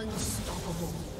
Unstoppable.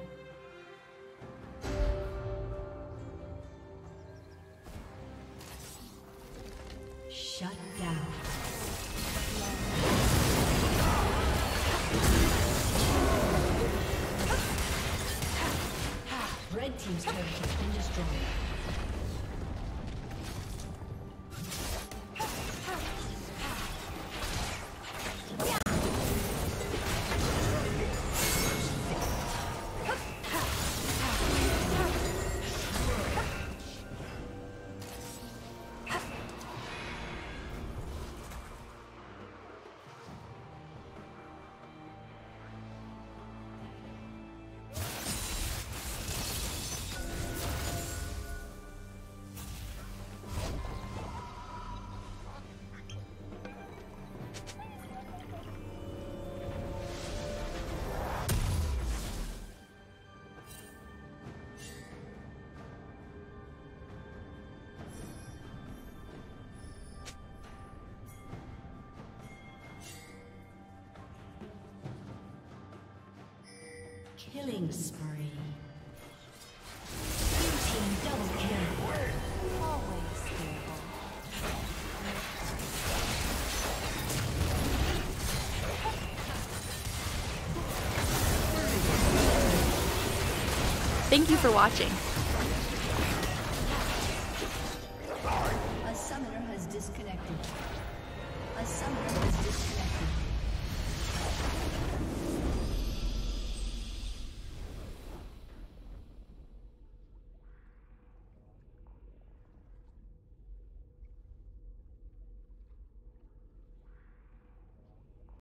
Killing spree. Blue team double kill. Always careful. Thank you for watching. A summoner has disconnected. A summoner